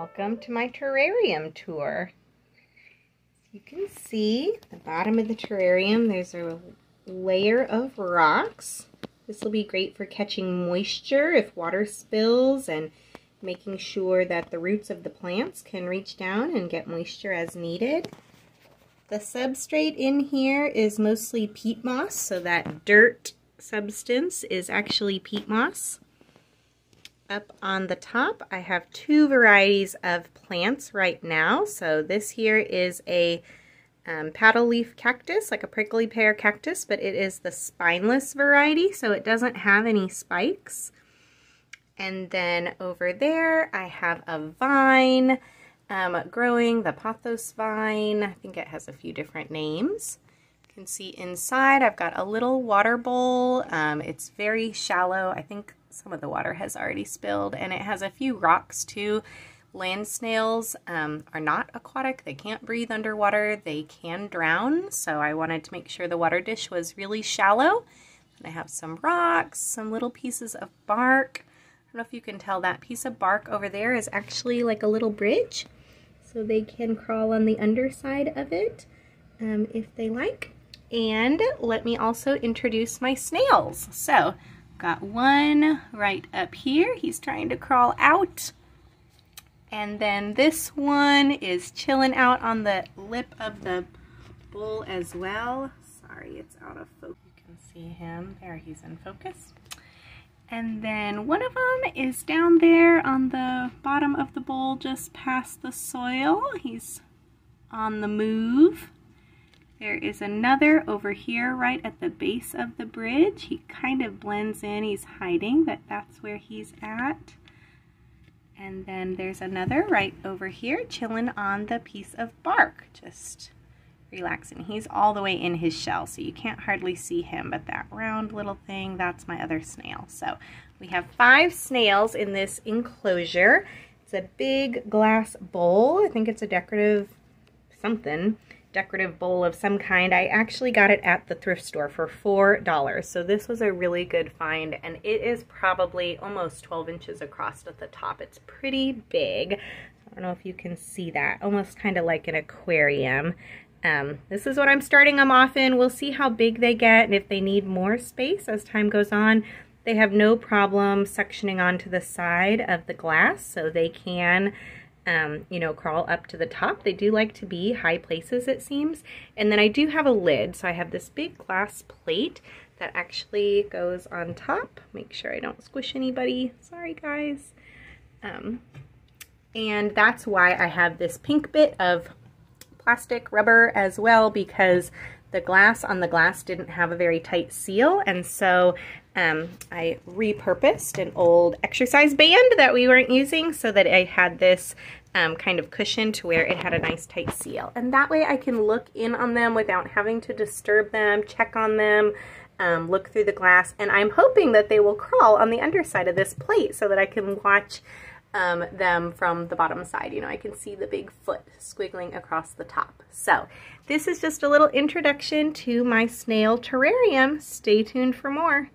Welcome to my terrarium tour. You can see the bottom of the terrarium, there's a layer of rocks. This will be great for catching moisture if water spills and making sure that the roots of the plants can reach down and get moisture as needed. The substrate in here is mostly peat moss, so that dirt substance is actually peat moss. Up on the top, I have two varieties of plants right now. So this here is a um, paddle leaf cactus, like a prickly pear cactus, but it is the spineless variety, so it doesn't have any spikes. And then over there, I have a vine um, growing, the pothos vine. I think it has a few different names. You can see inside, I've got a little water bowl. Um, it's very shallow. I think some of the water has already spilled, and it has a few rocks too Land snails um, are not aquatic. They can't breathe underwater. They can drown. So I wanted to make sure the water dish was really shallow. And I have some rocks, some little pieces of bark. I don't know if you can tell that piece of bark over there is actually like a little bridge. So they can crawl on the underside of it um, if they like. And let me also introduce my snails. So got one right up here. He's trying to crawl out. And then this one is chilling out on the lip of the bowl as well. Sorry, it's out of focus. You can see him. There, he's in focus. And then one of them is down there on the bottom of the bowl just past the soil. He's on the move. There is another over here right at the base of the bridge. He kind of blends in. He's hiding, but that's where he's at. And then there's another right over here chilling on the piece of bark, just relaxing. He's all the way in his shell, so you can't hardly see him, but that round little thing, that's my other snail. So we have five snails in this enclosure. It's a big glass bowl. I think it's a decorative something decorative bowl of some kind. I actually got it at the thrift store for $4. So this was a really good find and it is probably almost 12 inches across at the top. It's pretty big. I don't know if you can see that. Almost kind of like an aquarium. Um, this is what I'm starting them off in. We'll see how big they get and if they need more space as time goes on. They have no problem suctioning onto the side of the glass so they can um, you know, crawl up to the top. They do like to be high places, it seems. And then I do have a lid, so I have this big glass plate that actually goes on top. Make sure I don't squish anybody. Sorry, guys. Um, and that's why I have this pink bit of plastic rubber as well because the glass on the glass didn't have a very tight seal and so um, I repurposed an old exercise band that we weren't using so that I had this um, kind of cushion to where it had a nice tight seal. And that way I can look in on them without having to disturb them, check on them, um, look through the glass. And I'm hoping that they will crawl on the underside of this plate so that I can watch um, them from the bottom side. You know, I can see the big foot squiggling across the top. So this is just a little introduction to my snail terrarium. Stay tuned for more.